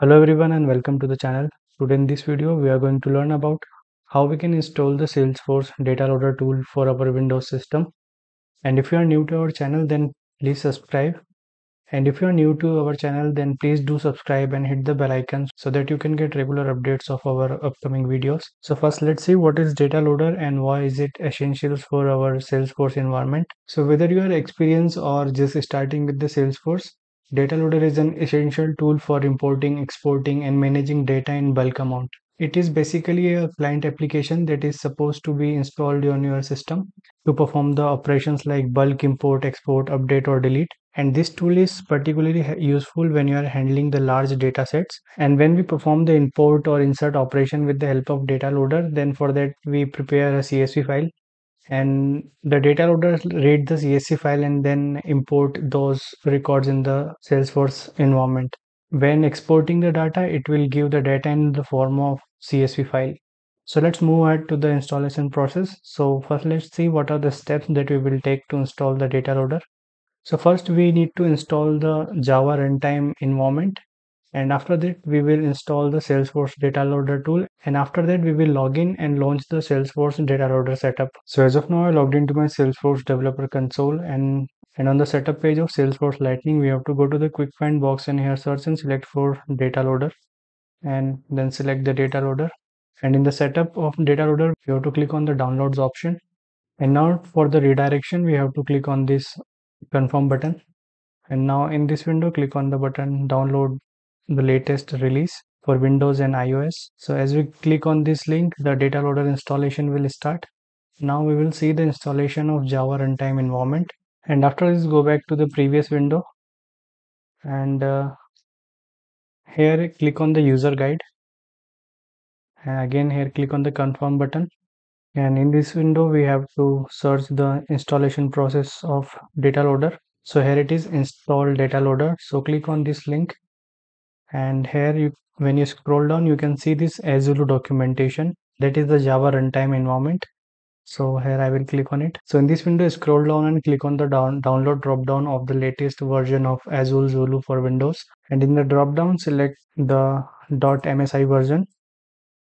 Hello everyone and welcome to the channel. Today in this video we are going to learn about how we can install the Salesforce data loader tool for our Windows system. And if you are new to our channel then please subscribe. And if you are new to our channel then please do subscribe and hit the bell icon so that you can get regular updates of our upcoming videos. So first let's see what is data loader and why is it essential for our Salesforce environment. So whether you are experienced or just starting with the Salesforce Data loader is an essential tool for importing, exporting, and managing data in bulk amount. It is basically a client application that is supposed to be installed on your system to perform the operations like bulk import, export, update, or delete. And this tool is particularly useful when you are handling the large data sets. And when we perform the import or insert operation with the help of data loader, then for that we prepare a CSV file and the data loader read the CSV file and then import those records in the Salesforce environment. When exporting the data, it will give the data in the form of CSV file. So let's move ahead to the installation process. So first let's see what are the steps that we will take to install the data loader. So first we need to install the Java runtime environment and after that we will install the salesforce data loader tool. And after that we will log in and launch the salesforce data loader setup. So as of now i logged into my salesforce developer console. And and on the setup page of salesforce lightning we have to go to the quick find box and here search and select for data loader. And then select the data loader. And in the setup of data loader we have to click on the downloads option. And now for the redirection we have to click on this confirm button. And now in this window click on the button download the latest release for Windows and iOS. So as we click on this link, the data loader installation will start. Now we will see the installation of Java runtime environment. And after this, go back to the previous window. And uh, here, click on the user guide. And again, here, click on the confirm button. And in this window, we have to search the installation process of data loader. So here it is install data loader. So click on this link and here you when you scroll down you can see this Azul documentation. That is the Java runtime environment. So here I will click on it. So in this window scroll down and click on the down, download drop down of the latest version of Azul Zulu for Windows. And in the drop down select the .msi version.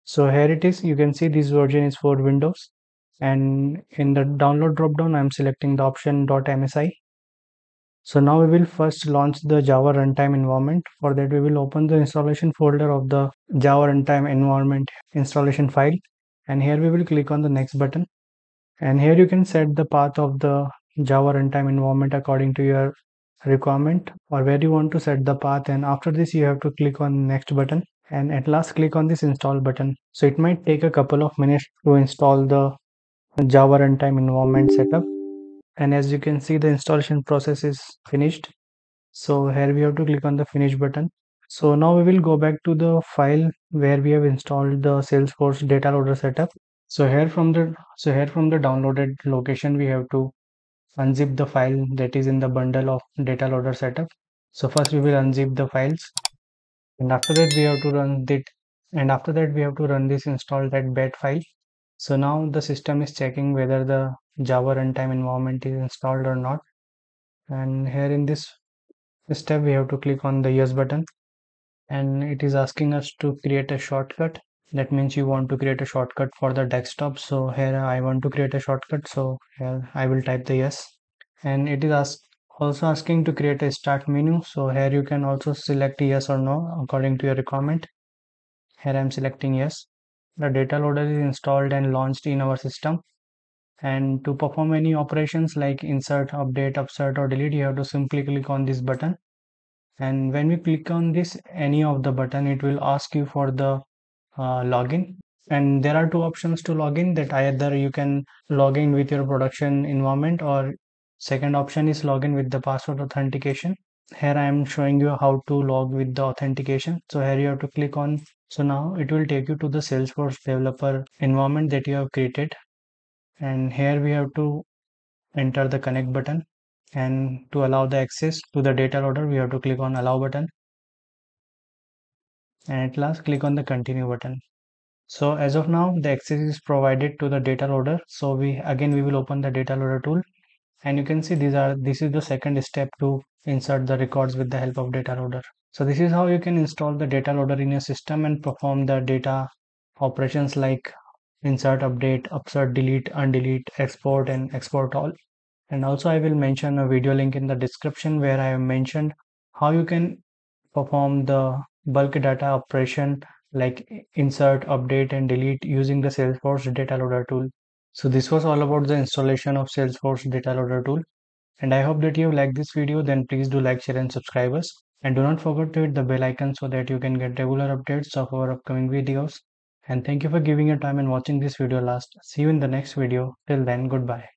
So here it is. You can see this version is for Windows. And in the download drop down I'm selecting the option .msi so now we will first launch the Java runtime environment. For that we will open the installation folder of the Java runtime environment installation file and here we will click on the next button and here you can set the path of the Java runtime environment according to your requirement or where you want to set the path and after this you have to click on next button and at last click on this install button. So it might take a couple of minutes to install the Java runtime environment setup and as you can see the installation process is finished. So here we have to click on the finish button. So now we will go back to the file where we have installed the salesforce data loader setup. So here from the so here from the downloaded location we have to unzip the file that is in the bundle of data loader setup. So first we will unzip the files. And after that we have to run that and after that we have to run this install that bat file. So now the system is checking whether the Java runtime environment is installed or not. And here in this step, we have to click on the yes button and it is asking us to create a shortcut. That means you want to create a shortcut for the desktop. So here I want to create a shortcut. So here I will type the yes and it is ask, also asking to create a start menu. So here you can also select yes or no according to your requirement. Here I am selecting yes. The data loader is installed and launched in our system and to perform any operations like insert update upsert or delete you have to simply click on this button. And when we click on this any of the button it will ask you for the uh, login. And there are two options to login that either you can log in with your production environment or second option is login with the password authentication. Here i am showing you how to log with the authentication. So here you have to click on. So now it will take you to the salesforce developer environment that you have created and here we have to enter the connect button. And to allow the access to the data loader we have to click on allow button. And at last click on the continue button. So as of now the access is provided to the data loader. So we again we will open the data loader tool. And you can see these are this is the second step to insert the records with the help of data loader. So this is how you can install the data loader in your system and perform the data operations like insert, update, upsert, delete, undelete, export and export all. And also I will mention a video link in the description where I have mentioned how you can perform the bulk data operation like insert, update and delete using the Salesforce data loader tool. So this was all about the installation of Salesforce data loader tool. And I hope that you liked this video then please do like, share and subscribe us. And do not forget to hit the bell icon so that you can get regular updates of our upcoming videos. And thank you for giving your time and watching this video last. See you in the next video. Till then, goodbye.